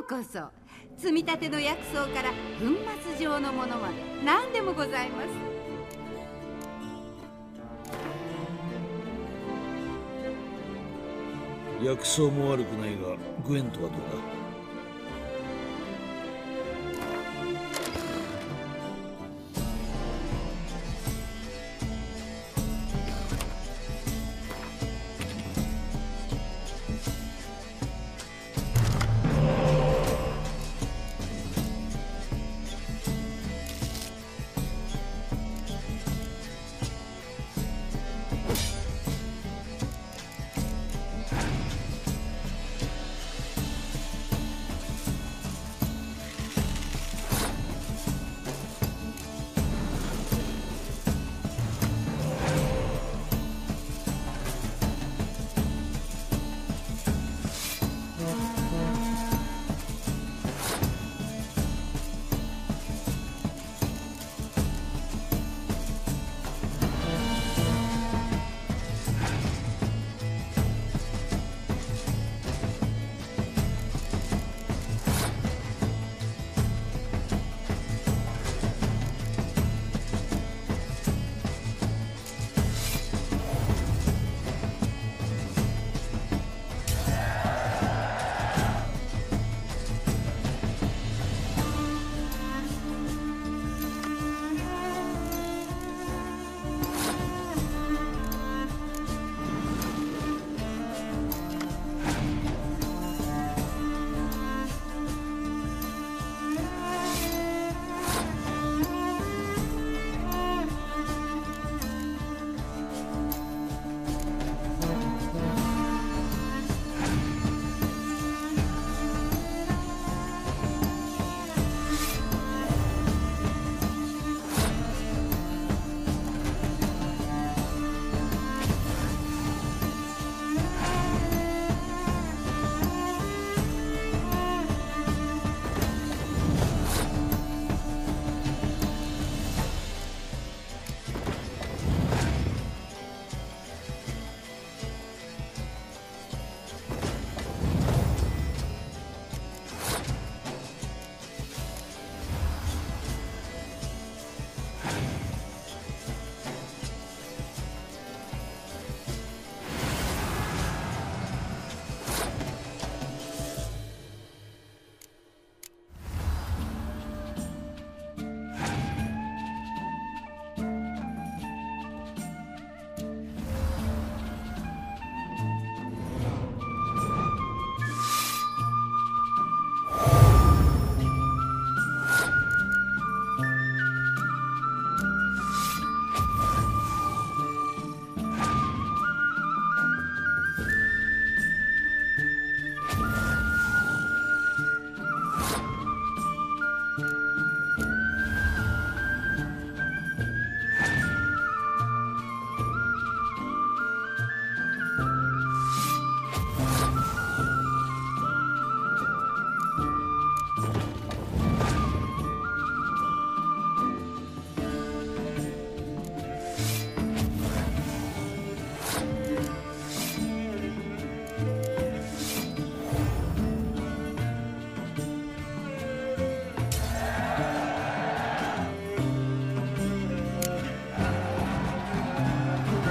うこそ。積み立ての薬草から粉末状のものまで。何でもございます。薬草も悪くないがグエントはどうだ？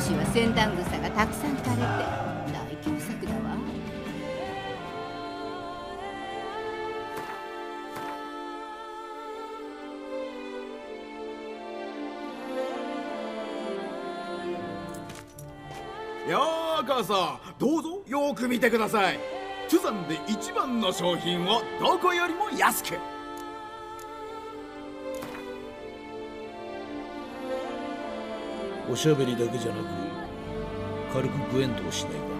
センダングサがたくさん枯れて大凶作だわ。ようこそ。どうぞ。よく見てください。釜山で一番の商品をどこよりも安く。おしゃべりだけじゃなく軽くグエンドをしないか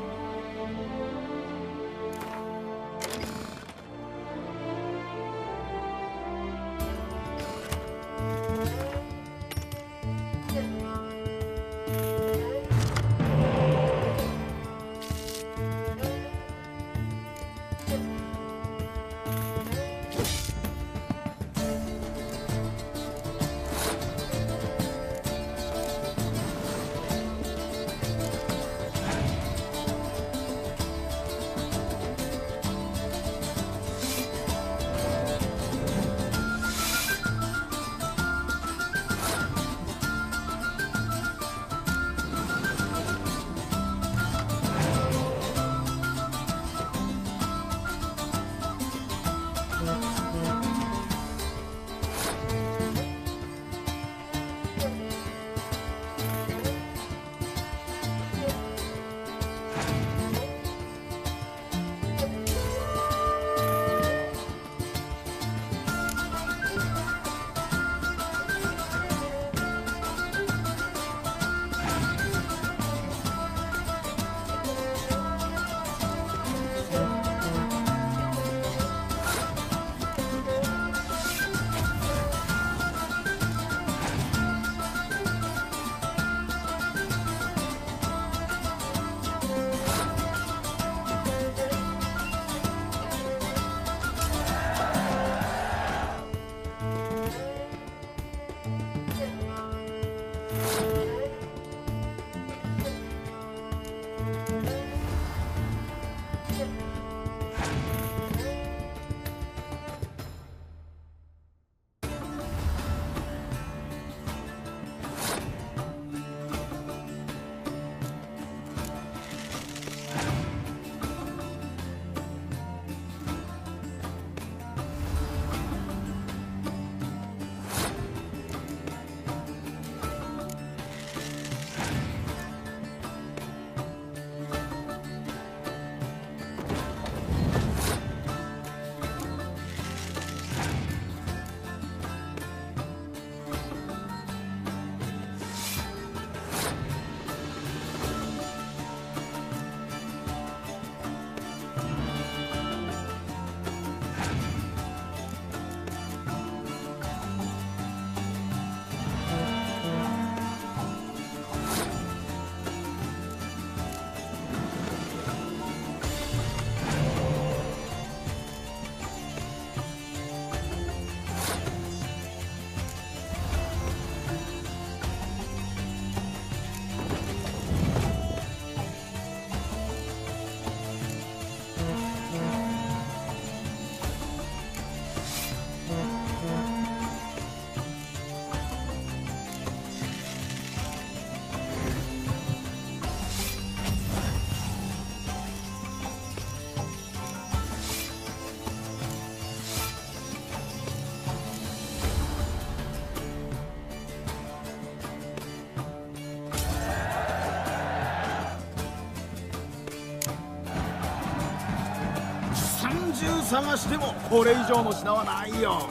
探してもこれ以上の品はないよ。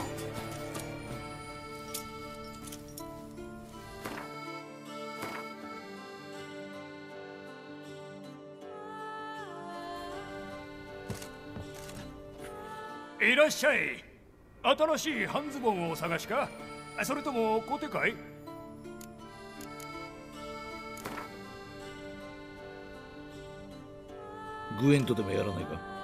いらっしゃい。新しい半ズボンを探しか？それともコテかい？グエンとでもやらないか？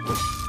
you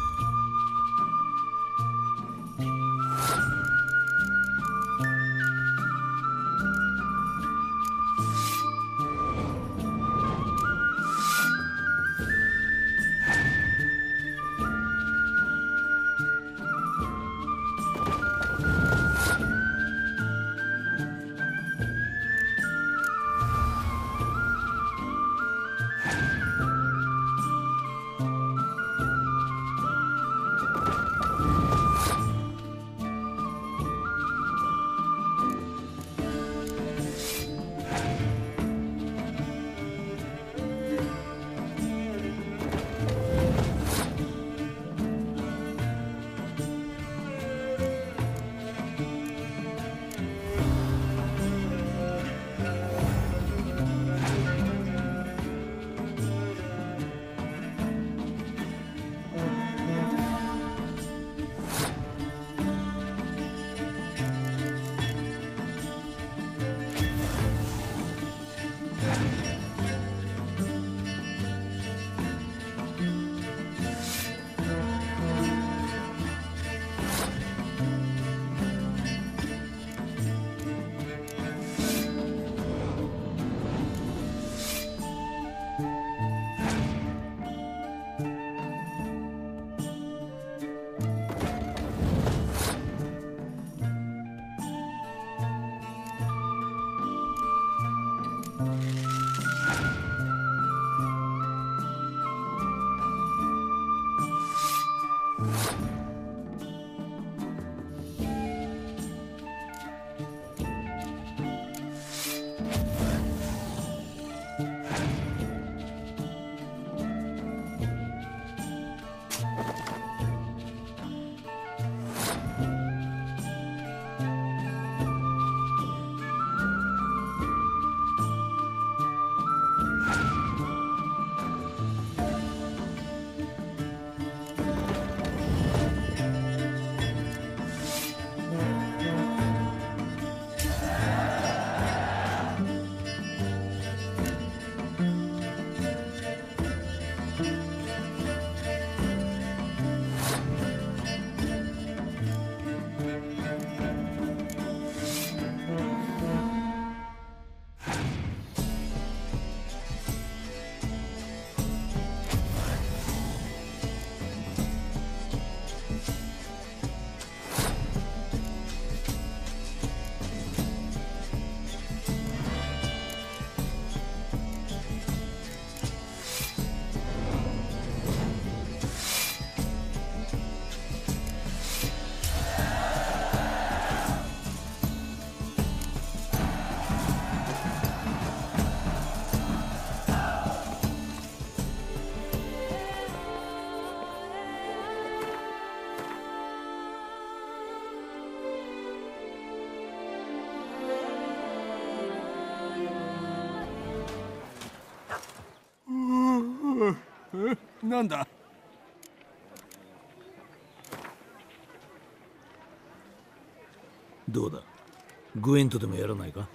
なんだ？どうだ？グエントでもやらないか？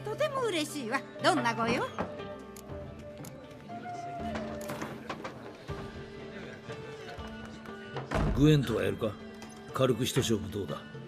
てとても嬉しいわ。どんなご用？グエンとはやるか？軽く一勝負どうだ「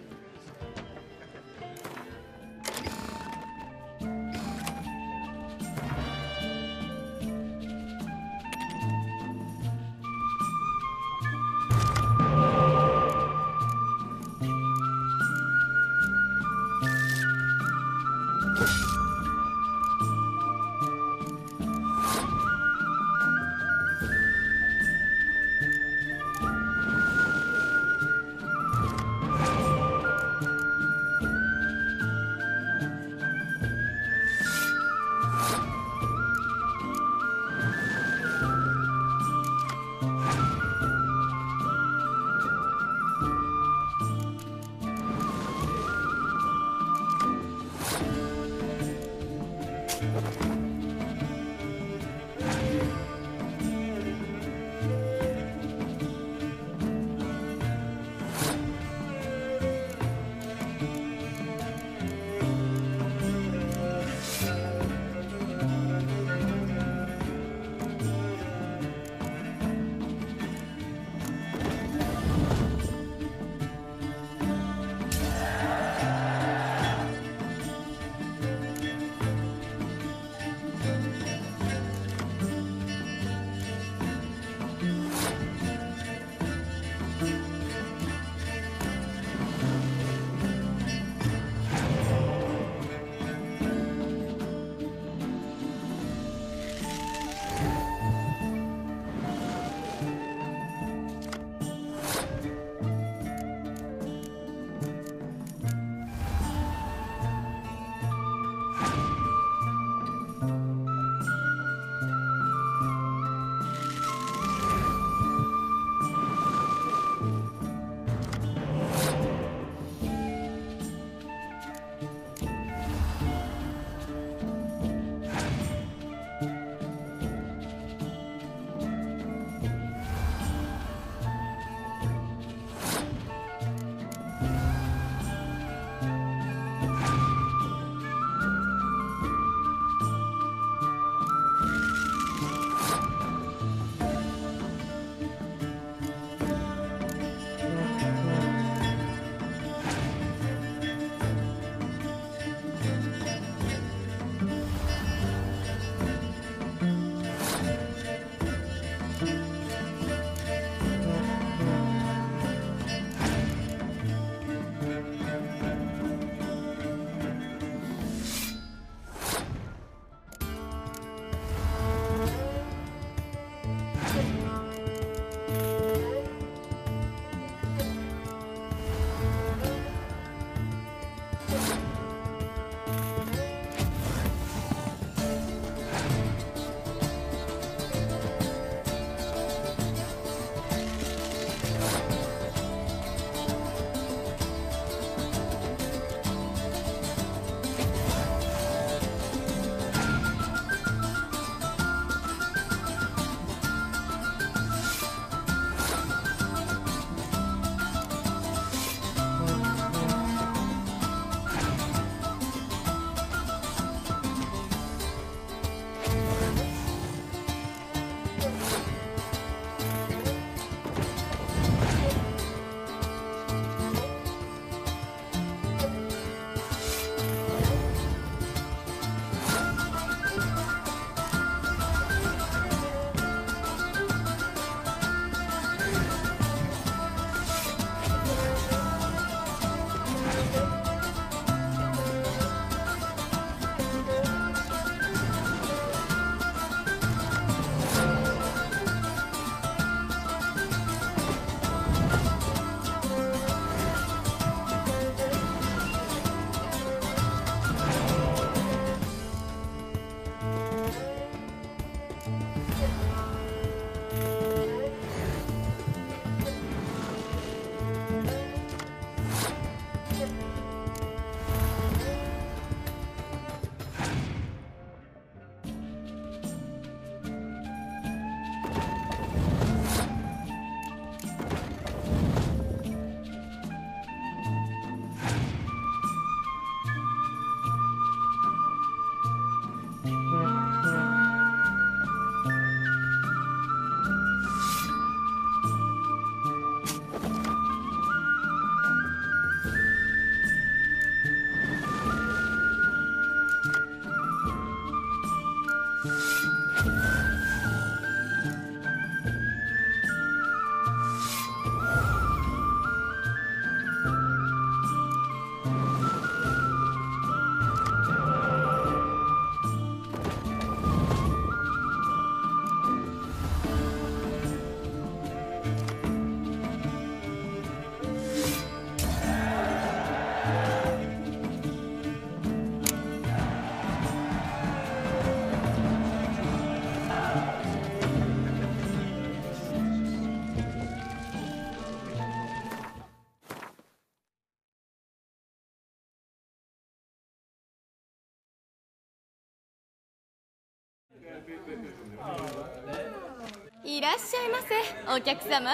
いらっしゃいませお客様。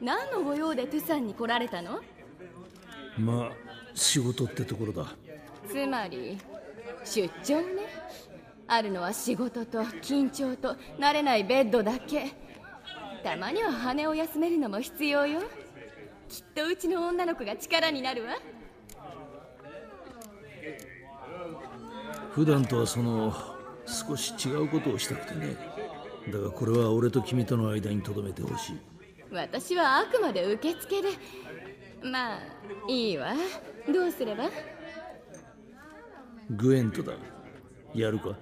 何のご用でトゥサンに来られたの？まあ仕事ってところだ。つまり出張ね。あるのは仕事と緊張と慣れないベッドだけ。たまには羽を休めるのも必要よ。きっとうちの女の子が力になるわ。普段とはその少し違うことをしたくてね。だがこれは俺と君との間に留めてほしい。私はあくまで受付で。まあいいわ。どうすれば？グエントだ。やるか？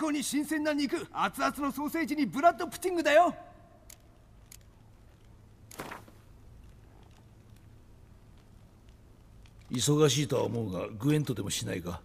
高に新鮮な肉。熱々のソーセージにブラッドプティングだよ。忙しいとは思うがグエントでもしないか？